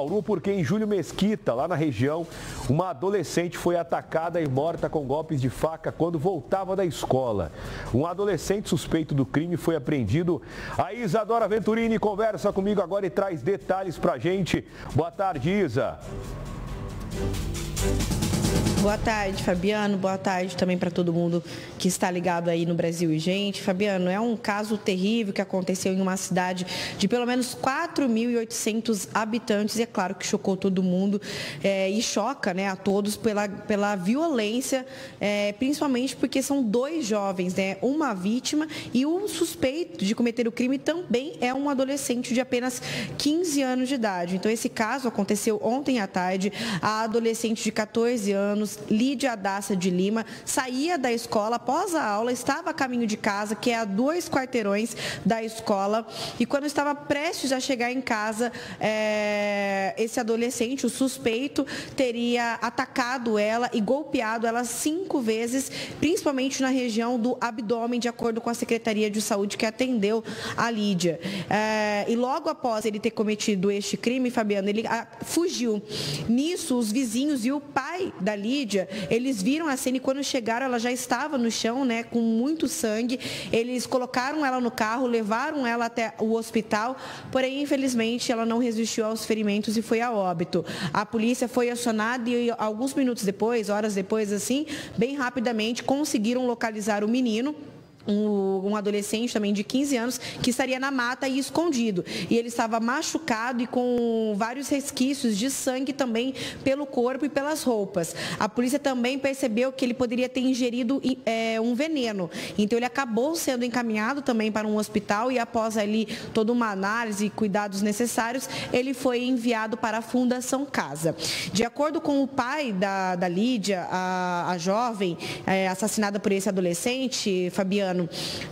Bauru, porque em Júlio Mesquita, lá na região, uma adolescente foi atacada e morta com golpes de faca quando voltava da escola. Um adolescente suspeito do crime foi apreendido. A Isadora Venturini conversa comigo agora e traz detalhes pra gente. Boa tarde, Isa. Boa tarde, Fabiano. Boa tarde também para todo mundo que está ligado aí no Brasil e gente. Fabiano, é um caso terrível que aconteceu em uma cidade de pelo menos 4.800 habitantes e é claro que chocou todo mundo é, e choca né, a todos pela, pela violência, é, principalmente porque são dois jovens, né, uma vítima e o suspeito de cometer o crime também é um adolescente de apenas 15 anos de idade. Então esse caso aconteceu ontem à tarde. A adolescente de 14 anos anos, Lídia Daça de Lima, saía da escola após a aula, estava a caminho de casa, que é a dois quarteirões da escola, e quando estava prestes a chegar em casa, é, esse adolescente, o suspeito, teria atacado ela e golpeado ela cinco vezes, principalmente na região do abdômen, de acordo com a Secretaria de Saúde que atendeu a Lídia. É, e logo após ele ter cometido este crime, Fabiano, ele ah, fugiu. Nisso, os vizinhos e o pai da Lídia Lídia, eles viram a cena e quando chegaram ela já estava no chão, né, com muito sangue. Eles colocaram ela no carro, levaram ela até o hospital, porém, infelizmente, ela não resistiu aos ferimentos e foi a óbito. A polícia foi acionada e alguns minutos depois, horas depois, assim, bem rapidamente, conseguiram localizar o menino um, um, adolescente também de 15 anos que estaria na mata e escondido. E ele estava machucado e com vários resquícios de sangue também pelo corpo e pelas roupas. A polícia também percebeu que ele poderia ter ingerido é, um veneno. Então ele acabou sendo encaminhado também para um hospital e após ali toda uma análise e cuidados necessários, ele foi enviado para a Fundação Casa. De acordo com o pai da, da Lídia, a, a jovem é, assassinada por esse adolescente, Fabiano,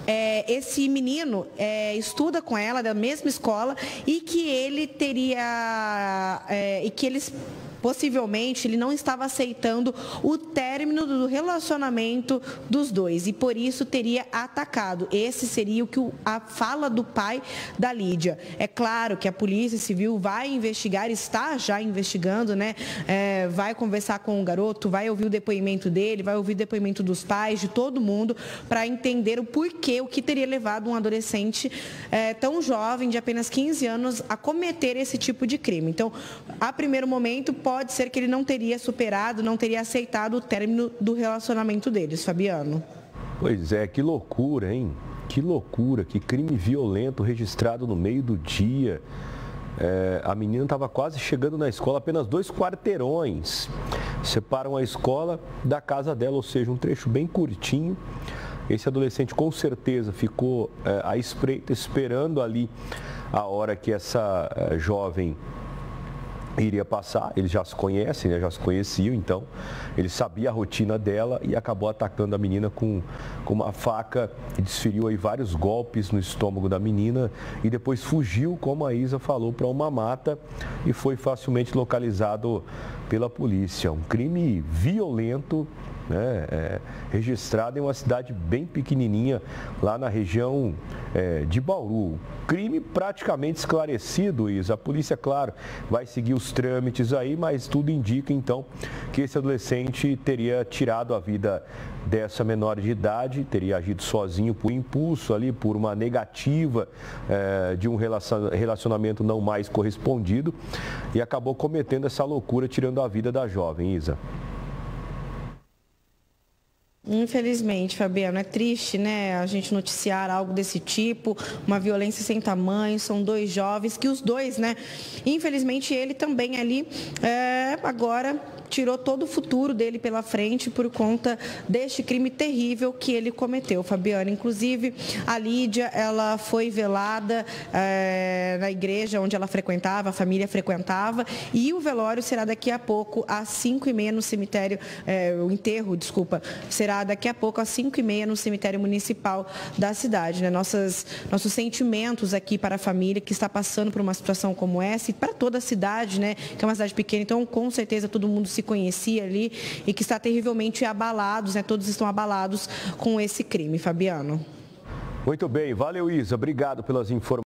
é, esse menino é, estuda com ela da mesma escola e que ele teria é, e que eles possivelmente ele não estava aceitando o término do relacionamento dos dois e por isso teria atacado. Esse seria o que a fala do pai da Lídia. É claro que a Polícia Civil vai investigar, está já investigando, né? É, vai conversar com o garoto, vai ouvir o depoimento dele, vai ouvir o depoimento dos pais, de todo mundo, para entender o porquê, o que teria levado um adolescente é, tão jovem, de apenas 15 anos, a cometer esse tipo de crime. Então, a primeiro momento, pode ser que ele não teria superado, não teria aceitado o término do relacionamento deles, Fabiano. Pois é, que loucura, hein? Que loucura, que crime violento registrado no meio do dia. É, a menina estava quase chegando na escola, apenas dois quarteirões separam a escola da casa dela, ou seja, um trecho bem curtinho. Esse adolescente com certeza ficou é, à espreita, esperando ali a hora que essa é, jovem iria passar, eles já se conhecem, né? já se conheciam, então ele sabia a rotina dela e acabou atacando a menina com, com uma faca, desferiu aí vários golpes no estômago da menina e depois fugiu, como a Isa falou, para uma mata e foi facilmente localizado pela polícia. Um crime violento né, é, registrado em uma cidade bem pequenininha, lá na região é, de Bauru. Crime praticamente esclarecido, Isa. A polícia, claro, vai seguir os trâmites aí, mas tudo indica, então, que esse adolescente teria tirado a vida dessa menor de idade, teria agido sozinho por impulso ali, por uma negativa é, de um relacionamento não mais correspondido e acabou cometendo essa loucura, tirando a vida da jovem, Isa. Infelizmente, Fabiano, é triste, né? A gente noticiar algo desse tipo, uma violência sem tamanho. São dois jovens que os dois, né? Infelizmente, ele também ali é, agora tirou todo o futuro dele pela frente por conta deste crime terrível que ele cometeu, Fabiana. Inclusive, a Lídia, ela foi velada é, na igreja onde ela frequentava, a família frequentava, e o velório será daqui a pouco às 5 e meia no cemitério, é, o enterro, desculpa, será daqui a pouco às 5 e meia no cemitério municipal da cidade. Né? Nossas, nossos sentimentos aqui para a família que está passando por uma situação como essa e para toda a cidade, né? que é uma cidade pequena, então com certeza todo mundo se se conhecia ali e que está terrivelmente abalados, né? Todos estão abalados com esse crime, Fabiano. Muito bem, valeu Isa, obrigado pelas informações.